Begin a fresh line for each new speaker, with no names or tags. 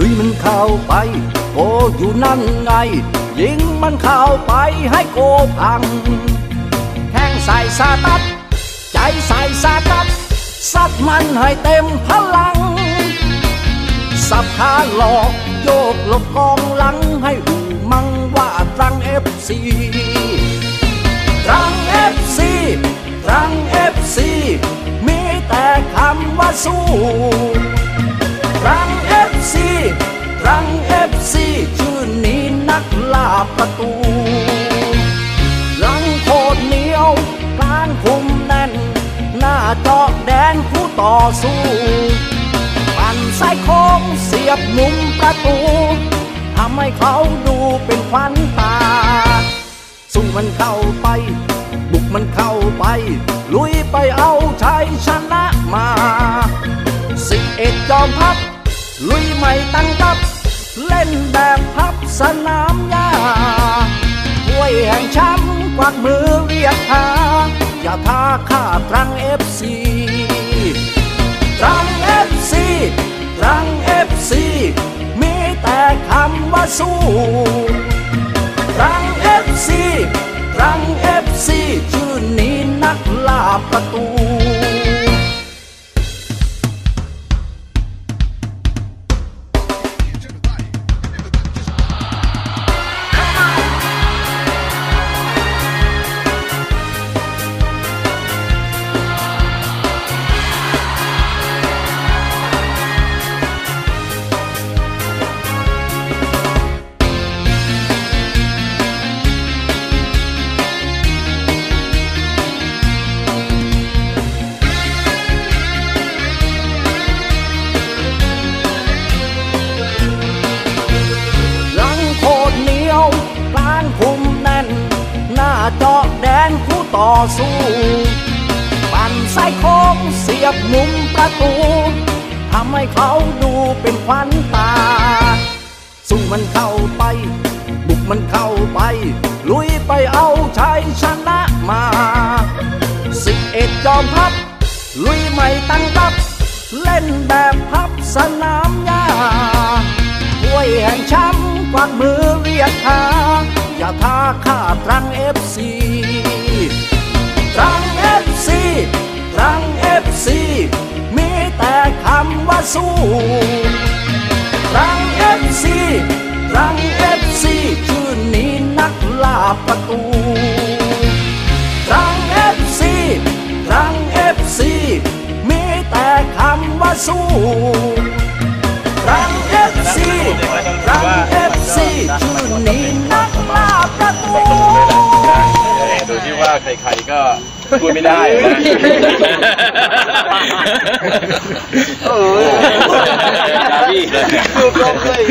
ลุยมันเข้าไป โกอยู่นั่นไง ยิงมันเข้าไปให้โกพังแข้งใส่ซาตัด ใจใส่ซาตัดซัดมันให้เต็มพลัง สับขาหลอกโยกหลบกองหลังให้หูมังว่าตรังเอฟซีตรังเอฟซีตรังเอฟซีมีแต่คำว่าสู้ ต่อสู้ปั่นสายโค้งเสียบมุมประตูทำให้เขาดูเป็นควันตา สู้มันเข้าไป บุกมันเข้าไป ลุยไปเอาชัยชนะมาสิบเอ็ดจอมพับ ลุยไม่ตั้งรับ เล่นแบบพับสนามหญ้าถ้วยแห่งชมป์กวักมือเรียกหาอย่าท้าข้าตรังเอฟซี สู้ตรังเอฟซีตรังเอฟซีชื่อนี้นักล่าประตู แดนคู่ต่อสู้ปั่นสายโค้งเสียบมุมประตูทำให้เขาดูเป็นควันตา สู้มันเข้าไป บุกมันเข้าไป ลุยไปเอาชัยชนะมาสิบเอ็ดจอมพับลุยไม่ตั้งรับเล่นแบบพับสนามหญ้าถ้วยแห่งชมป์กวักมือเรียกหาอย่าท้าข้าตรังเอฟซี สู้ตรังเอฟซีตรังเอฟซีคืนนี้นักล่าประตูตรังเอฟซีตรังเอฟซีมีแต่คำว่าสู้
ใครๆก็พูดไม่ได้นะ
โอ้ย
ดาบี้
ดูตรงเลย